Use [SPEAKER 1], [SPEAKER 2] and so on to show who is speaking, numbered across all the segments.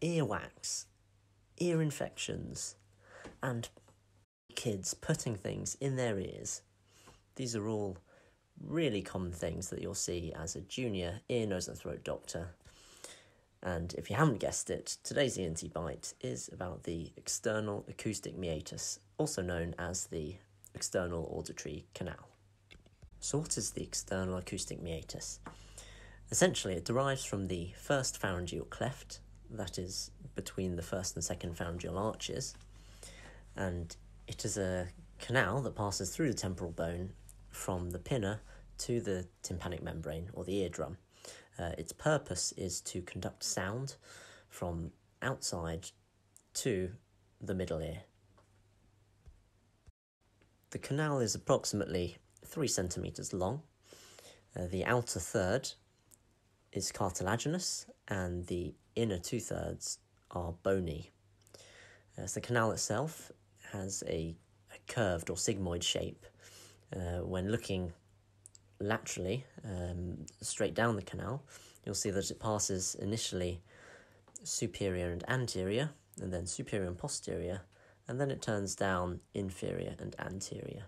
[SPEAKER 1] earwax, ear infections, and kids putting things in their ears. These are all really common things that you'll see as a junior ear, nose, and throat doctor. And if you haven't guessed it, today's ENT Bite is about the external acoustic meatus, also known as the external auditory canal. So, what is the external acoustic meatus? Essentially, it derives from the first pharyngeal cleft, that is between the first and second pharyngeal arches, and it is a canal that passes through the temporal bone from the pinna to the tympanic membrane or the eardrum. Uh, its purpose is to conduct sound from outside to the middle ear. The canal is approximately three centimetres long. Uh, the outer third is cartilaginous, and the inner two thirds are bony. Uh, so the canal itself has a, a curved or sigmoid shape. Uh, when looking laterally, um, straight down the canal, you'll see that it passes initially superior and anterior, and then superior and posterior, and then it turns down inferior and anterior.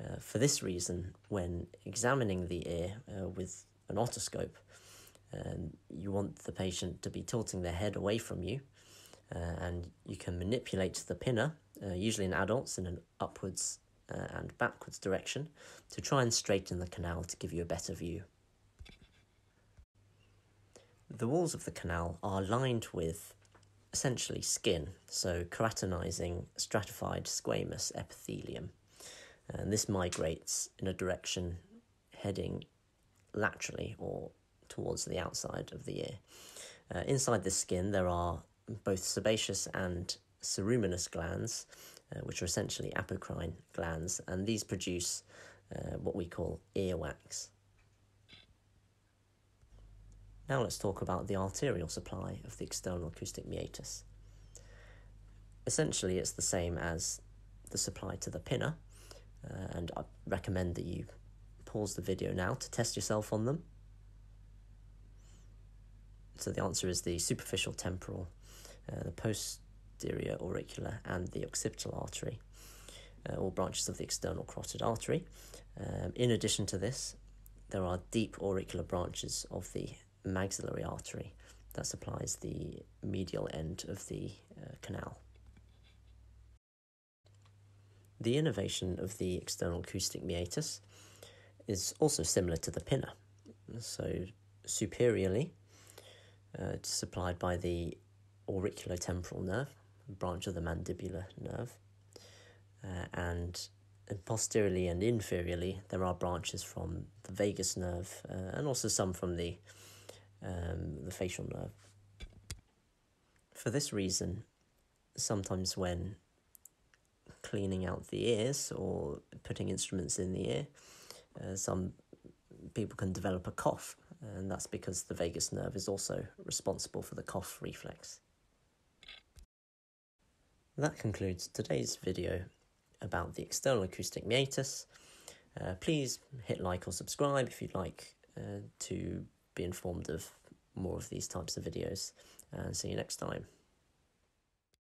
[SPEAKER 1] Uh, for this reason, when examining the ear uh, with an otoscope, um, you want the patient to be tilting their head away from you, uh, and you can manipulate the pinna, uh, usually in adults, in an upwards uh, and backwards direction to try and straighten the canal to give you a better view. The walls of the canal are lined with essentially skin, so keratinizing stratified squamous epithelium. And this migrates in a direction heading laterally or towards the outside of the ear. Uh, inside the skin, there are both sebaceous and ceruminous glands, uh, which are essentially apocrine glands, and these produce uh, what we call earwax. Now let's talk about the arterial supply of the external acoustic meatus. Essentially, it's the same as the supply to the pinna, uh, and I recommend that you pause the video now to test yourself on them. So the answer is the superficial temporal, uh, the posterior auricular, and the occipital artery, uh, all branches of the external carotid artery. Um, in addition to this, there are deep auricular branches of the maxillary artery that supplies the medial end of the uh, canal. The innervation of the external acoustic meatus is also similar to the pinna. So, superiorly, uh, it's supplied by the auriculotemporal nerve, branch of the mandibular nerve, uh, and, and posteriorly and inferiorly, there are branches from the vagus nerve uh, and also some from the um, the facial nerve. For this reason, sometimes when cleaning out the ears or putting instruments in the ear, uh, some people can develop a cough, and that's because the vagus nerve is also responsible for the cough reflex. That concludes today's video about the external acoustic meatus. Uh, please hit like or subscribe if you'd like uh, to be informed of more of these types of videos and see you next time.